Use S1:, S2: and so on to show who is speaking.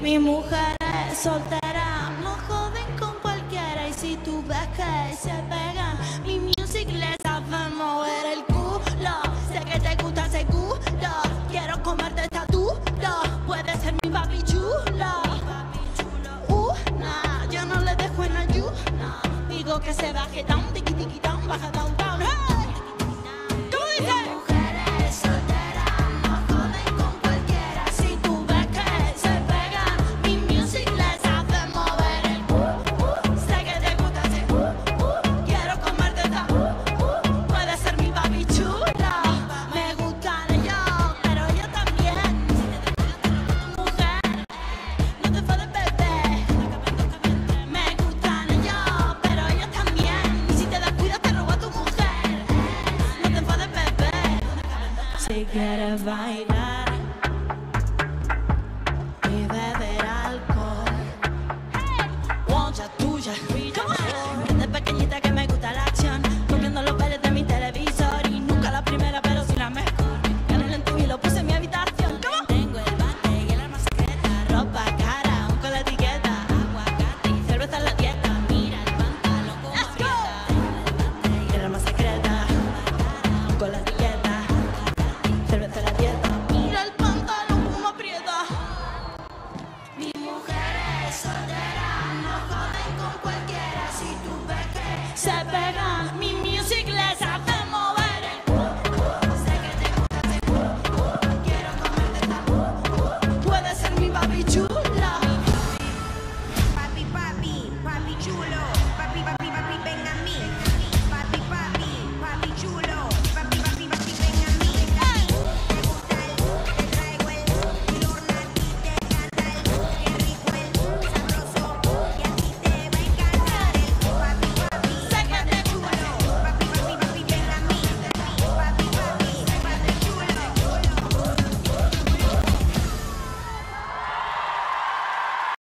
S1: Mi mujer es soltera, no joden con cualquiera. Y si tú ves que se pegan, mi music les hace mover el culo. Sé que te gusta ese culo, quiero comerte esta duro. Puede ser mi papi chulo. Uh, nah, yo no le dejo en ayuda. Digo que se baje down, tiki tiki down, baja down, down. They quer a vaidade Setback.